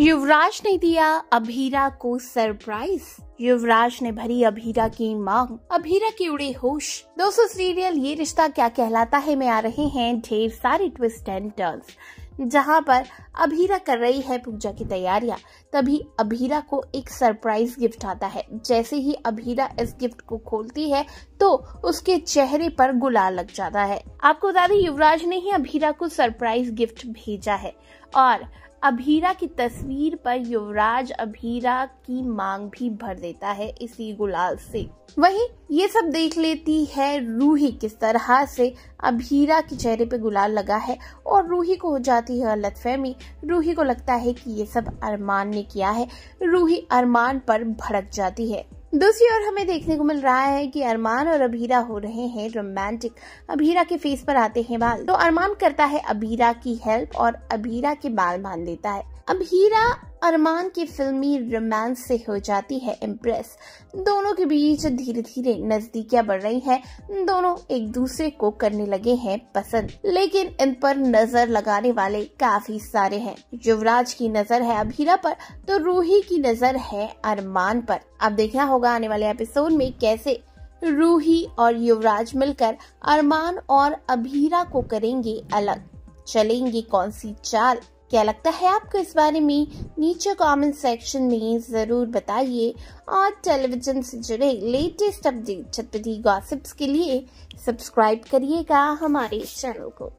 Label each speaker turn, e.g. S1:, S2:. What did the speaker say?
S1: युवराज ने दिया अभीरा को सरप्राइज़। युवराज ने भरी अभीरा की मांग। अभीरा की उड़े होश। दोस्तों, सीरियल ये रिश्ता क्या कहलाता है? में आ रहे हैं ढेर सारे ट्विस्ट एंड टर्न्स जहाँ पर अभीरा कर रही है पूजा की तैयारियाँ, तभी अभीरा को एक सरप्राइज़ गिफ्ट आता है। जैसे ही अभीरा इस गिफ्ट को खोलती है तो उसके चेहरे पर गुलाल लग जाता है। आपको बता दें, युवराज ने ही अभीरा को सरप्राइज़ गिफ्ट भेजा है। और अभीरा की तस्वीर पर युवराज अभीरा की मांग भी भर देता है इसी गुलाल से। वहीं ये सब देख लेती है रूही किस तरह से अभीरा के चेहरे पे गुलाल लगा है और रूही को हो जाती है गलत फहमी रूही को लगता है कि ये सब अरमान ने किया है। रूही अरमान पर भड़क जाती है। दूसरी ओर हमें देखने को मिल रहा है कि अरमान और अभीरा हो रहे हैं रोमांटिक अभीरा के फेस पर आते हैं बाल। तो अरमान करता है अभीरा की हेल्प और अभीरा के बाल बाँध देता है। अभीरा अरमान की फिल्मी रोमांस से हो जाती है इम्प्रेस दोनों के बीच धीरे धीरे नजदीकियाँ बढ़ रही हैं। दोनों एक दूसरे को करने लगे हैं पसंद। लेकिन इन पर नज़र लगाने वाले काफ़ी सारे हैं। युवराज की नज़र है अभीरा पर तो रूही की नज़र है अरमान पर। अब देखना होगा आने वाले एपिसोड में कैसे रूही और युवराज मिलकर अरमान और अभीरा को करेंगे अलग। चलेंगे कौन सी चाल? क्या लगता है आपको इस बारे में? नीचे कमेंट सेक्शन में ज़रूर बताइए। और टेलीविज़न से जुड़े लेटेस्ट अपडेट छतपति गॉसिप्स के लिए सब्सक्राइब करिएगा हमारे चैनल को।